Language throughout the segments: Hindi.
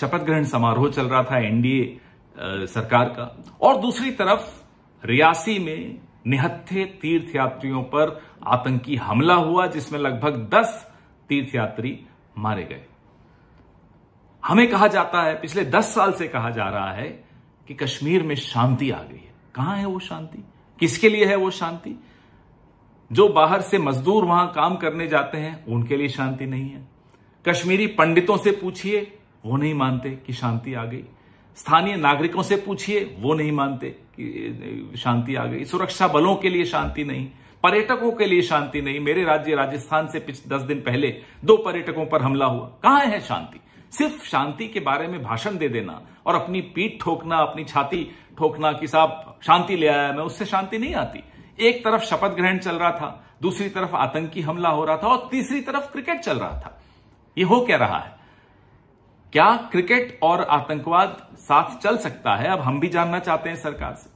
शपथ ग्रहण समारोह चल रहा था एनडीए सरकार का। और दूसरी तरफ़, रियासी में निहत्थे तीर्थयात्रियों पर आतंकी हमला हुआ, जिसमें लगभग 10 तीर्थयात्री मारे गए। हमें कहा जाता है, पिछले 10 साल से कहा जा रहा है कि कश्मीर में शांति आ गई है। कहाँ है वो शांति? किसके लिए है वो शांति? जो बाहर से मजदूर वहाँ काम करने जाते हैं, उनके लिए शांति नहीं है। कश्मीरी पंडितों से पूछिए वो नहीं मानते कि शांति आ गई। स्थानीय नागरिकों से पूछिए, वो नहीं मानते कि शांति आ गई। सुरक्षा बलों के लिए शांति नहीं, पर्यटकों के लिए शांति नहीं। मेरे राज्य, राजस्थान से पिछले दस दिन पहले दो पर्यटकों पर हमला हुआ। कहाँ है शांति? सिर्फ़ शांति के बारे में भाषण दे देना और अपनी पीठ ठोकना, अपनी छाती ठोकना कि साहब, शांति ले आया मैं, उससे शांति नहीं आती। एक तरफ़ शपथ ग्रहण चल रहा था, दूसरी तरफ़ आतंकी हमला हो रहा था और तीसरी तरफ़ क्रिकेट चल रहा था। ये हो क्या रहा है? क्या क्रिकेट और आतंकवाद साथ चल सकता है? अब हम भी जानना चाहते हैं सरकार से।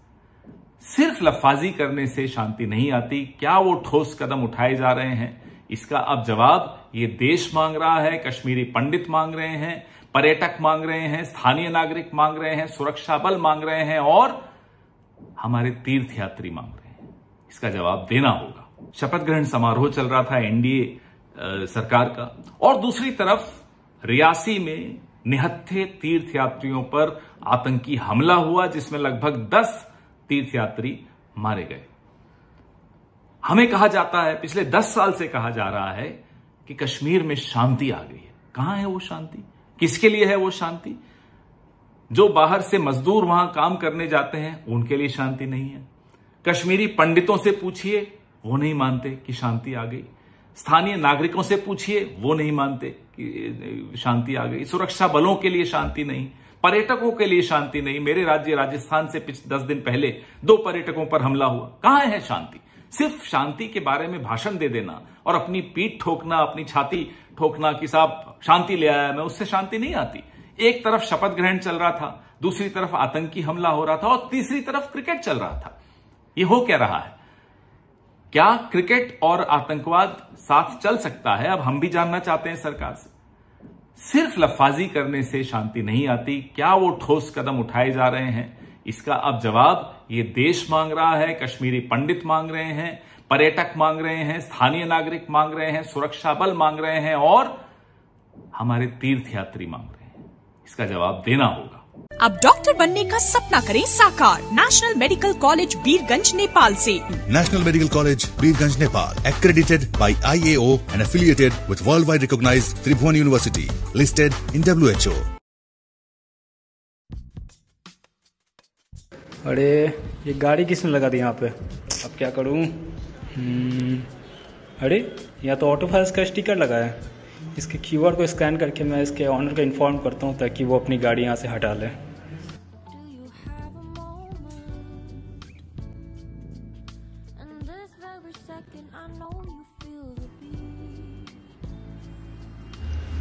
सिर्फ़ लफाजी करने से शांति नहीं आती। क्या वो ठोस कदम उठाए जा रहे हैं? इसका अब जवाब, ये देश मांग रहा है, कश्मीरी पंडित मांग रहे हैं, पर्यटक मांग रहे हैं, स्थानीय नागरिक मांग रहे हैं, सुरक्षा बल मांग रहे हैं और हमारे तीर्थयात्री मांग रहे हैं। इसका जवाब देना होगा। शपथ ग्रहण समारोह चल रहा था एनडीए सरकार का। और दूसरी तरफ़ रियासी में निहत्थे तीर्थयात्रियों पर आतंकी हमला हुआ, जिसमें लगभग 10 तीर्थयात्री मारे गए। हमें कहा जाता है, पिछले 10 साल से कहा जा रहा है कि कश्मीर में शांति आ गई है। कहाँ है वो शांति? किसके लिए है वो शांति? जो बाहर से मजदूर वहाँ काम करने जाते हैं, उनके लिए शांति नहीं है। कश्मीरी पंडितों से पूछिए, वो नहीं मानते कि शांति आ गई। स्थानीय नागरिकों से पूछिए, वो नहीं मानते कि शांति आ गई। सुरक्षा बलों के लिए शांति नहीं, पर्यटकों के लिए शांति नहीं। मेरे राज्य, राजस्थान से पिछले दस दिन पहले दो पर्यटकों पर हमला हुआ। कहाँ है शांति? सिर्फ़ शांति के बारे में भाषण दे देना और अपनी पीठ ठोकना, अपनी छाती ठोकना कि साहब, शांति ले आया मैं, उससे शांति नहीं आती। एक तरफ़ शपथ ग्रहण चल रहा था, दूसरी तरफ़ आतंकी हमला हो रहा था और तीसरी तरफ़ क्रिकेट चल रहा था। ये हो क्या रहा है? क्या क्रिकेट और आतंकवाद साथ चल सकता है? अब हम भी जानना चाहते हैं सरकार से। सिर्फ़ लफाजी करने से शांति नहीं आती। क्या वो ठोस कदम उठाए जा रहे हैं? इसका अब जवाब, ये देश मांग रहा है, कश्मीरी पंडित मांग रहे हैं, पर्यटक मांग रहे हैं, स्थानीय नागरिक मांग रहे हैं, सुरक्षा बल मांग रहे हैं और हमारे तीर्थयात्री मांग रहे हैं। इसका जवाब देना होगा। अब डॉक्टर बनने का सपना करें साकार national medical college Birgunj Nepal से National Medical College, Birganj, Nepal. Accredited by IAO and affiliated with worldwide recognized Tribhuvan University. Listed in WHO. अरे ये गाड़ी किसने लगा दी यहाँ पे अब क्या करूँ हम्म, अरे यहाँ तो ऑटो फाइल्स का स्टिकर लगा है इसके क्यूआर को स्कैन करके मैं इसके ऑनर को इन्फॉर्म करता हूँ ताकि वो अपनी गाड़ी यहाँ से हटा ले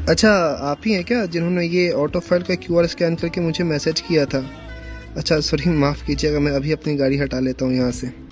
अच्छा आप ही हैं क्या जिन्होंने ये ऑटो फ़ाइल का क्यूआर स्कैन करके मुझे मैसेज किया था? अच्छा सॉरी माफ़ कीजिएगा, मैं अभी अपनी गाड़ी हटा लेता हूँ यहाँ से।